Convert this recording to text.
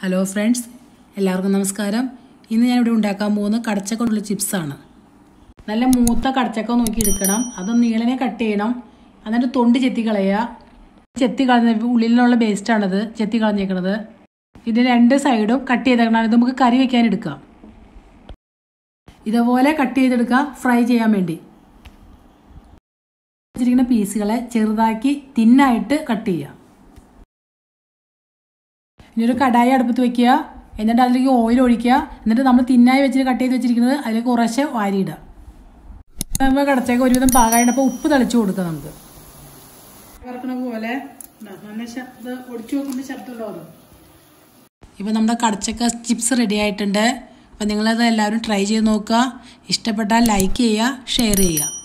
Hello friends എല്ലാവർക്കും നമസ്കാരം. ഇന്ന് ഞാനിവിടെ ഉണ്ടാക്കാൻ പോകുന്നത് കടച്ചക്ക കൊണ്ടുള്ള ചിപ്സാണ് നല്ല മൂത്ത കടച്ചക്ക നോക്കി എടുക്കണം. അത് നീളനെ കട്ട് ചെയ്യണം. എന്നിട്ട് തൊണ്ട് ചെത്തി കളയുക. ചെത്തി കളഞ്ഞ ഉള്ളിലുള്ള വേസ്റ്റാണത് ചെത്തി കളഞ്ഞേക്കണത്. ഇതിന്റെ രണ്ട് സൈഡും കട്ട് ചെയ്തേക്കണം. നമുക്ക് കറി വെക്കാൻ എടുക്കാം. ഇതുപോലെ കട്ട് ചെയ്തെടുക്കുക ഫ്രൈ ചെയ്യാൻ വേണ്ടി. വെച്ചിരിക്കുന്ന പീസുകളെ ചെറുതാക്കി തിന്നായിട്ട് കട്ട് ചെയ്യുക ഇനി ഒരു കടായി അടുപ്പത്ത് വെക്കുക. എന്നിട്ട് അതിലേക്ക് ഓയിൽ ഒഴിക്കുക. എന്നിട്ട് നമ്മൾ തിന്നായി വെച്ചിട്ട് കട്ട് ചെയ്ത് വെച്ചിരിക്കുന്നത് അതിലേക്ക് കുറച്ച് വാരിയിടുക നമ്മൾ കടച്ചേക്ക് ഒരുവിധം പാകായിട്ടപ്പോൾ ഉപ്പ് തളിച്ചു കൊടുക്കുക നമുക്ക്. പോലെ ഇപ്പം നമ്മുടെ കടച്ചക്ക ചിപ്സ് റെഡി ആയിട്ടുണ്ട്. അപ്പം നിങ്ങളത് എല്ലാവരും ട്രൈ ചെയ്ത് നോക്കുക. ഇഷ്ടപ്പെട്ടാൽ ലൈക്ക് ചെയ്യുക ഷെയർ ചെയ്യുക.